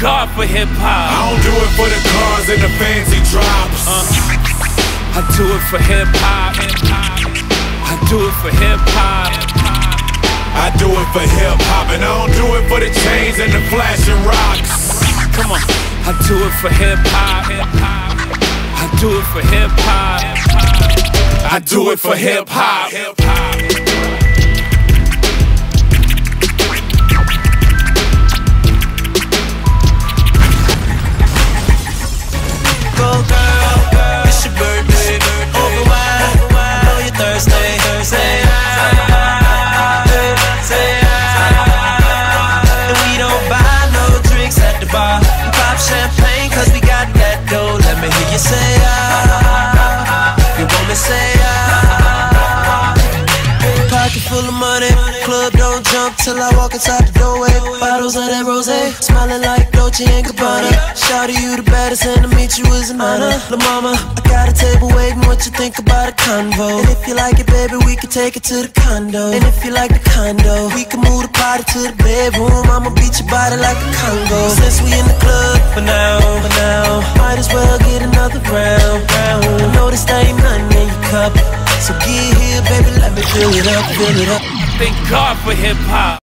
God for hip hop. I don't do it for the cars and the fancy drops. Uh, I do it for hip hop. I do it for hip hop. I do it for hip hop, and I don't do it for the chains and the flashing rocks. Come on, I do it for hip hop. I do it for hip hop. I do it for hip hop. Full of money, club don't jump till I walk inside the doorway. Bottles of that rose, smiling like Dolce and Gabbana. Shout to you the baddest, and to meet you is an honor. La mama, I got a table waiting. What you think about a convo? And if you like it, baby, we can take it to the condo. And if you like the condo, we can move the party to the bedroom. I'ma beat your body like a Congo. Since we in the club for now, for now, might as well get another round, round. I know this ain't nothing in your cup. So get here, baby, let me fill it up, fill it up. Thank God for hip hop.